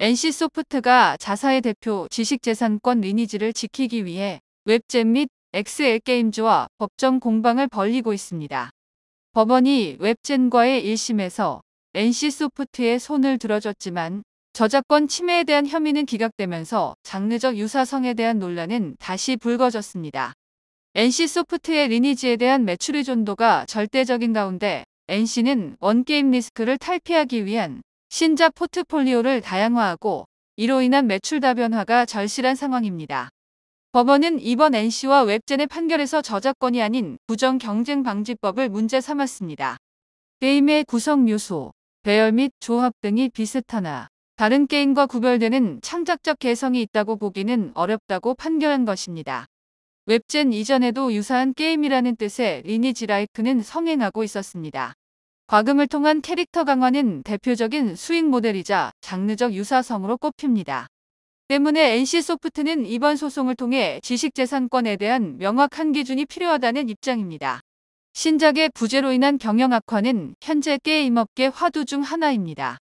NC소프트가 자사의 대표 지식재산권 리니지를 지키기 위해 웹잼 및 XL게임즈와 법정 공방을 벌이고 있습니다. 법원이 웹젠과의 1심에서 NC소프트의 손을 들어줬지만 저작권 침해에 대한 혐의는 기각되면서 장르적 유사성에 대한 논란은 다시 불거졌습니다. NC소프트의 리니지에 대한 매출 의존도가 절대적인 가운데 NC는 원게임 리스크를 탈피하기 위한 신작 포트폴리오를 다양화하고 이로 인한 매출 다변화가 절실한 상황입니다. 법원은 이번 NC와 웹젠의 판결에서 저작권이 아닌 부정 경쟁 방지법을 문제 삼았습니다. 게임의 구성 요소, 배열 및 조합 등이 비슷하나 다른 게임과 구별되는 창작적 개성이 있다고 보기는 어렵다고 판결한 것입니다. 웹젠 이전에도 유사한 게임이라는 뜻의 리니지 라이크는 성행하고 있었습니다. 과금을 통한 캐릭터 강화는 대표적인 수익 모델이자 장르적 유사성으로 꼽힙니다. 때문에 NC소프트는 이번 소송을 통해 지식재산권에 대한 명확한 기준이 필요하다는 입장입니다. 신작의 부재로 인한 경영 악화는 현재 게임업계 화두 중 하나입니다.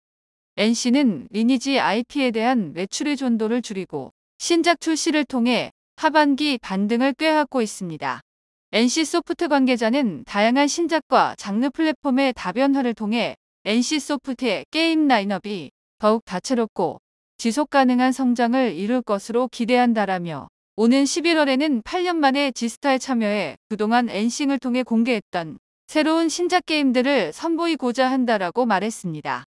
NC는 리니지 IP에 대한 매출의 존도를 줄이고 신작 출시를 통해 하반기 반등을 꾀하고 있습니다. NC소프트 관계자는 다양한 신작과 장르 플랫폼의 다변화를 통해 NC소프트의 게임 라인업이 더욱 다채롭고 지속 가능한 성장을 이룰 것으로 기대한다라며 오는 11월에는 8년 만에 지스타에 참여해 그동안 엔싱을 통해 공개했던 새로운 신작 게임들을 선보이고자 한다라고 말했습니다.